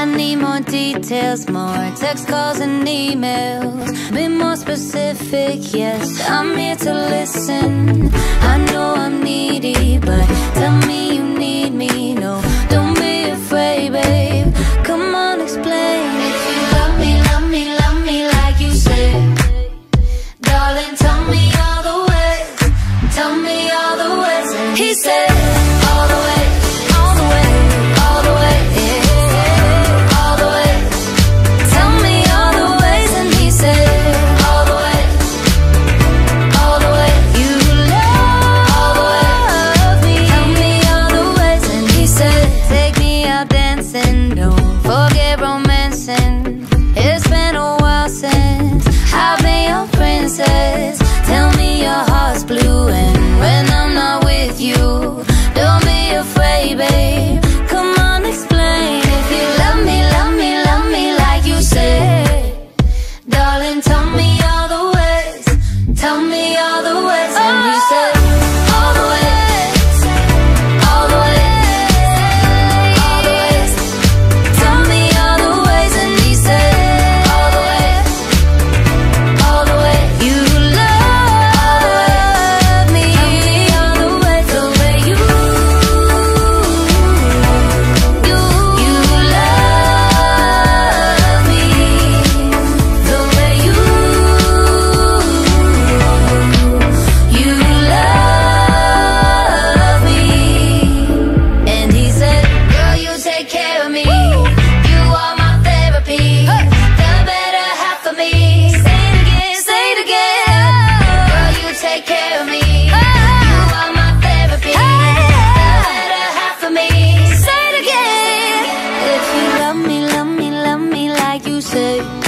I need more details, more text calls and emails. Be more specific, yes, I'm here to listen. I know I'm needy, but tell me you need me. No, don't be afraid, babe, come on, explain. If you love me, love me, love me like you said. Darling, tell me all the ways, tell me all the ways he said, Take me out dancing, don't forget romance. say?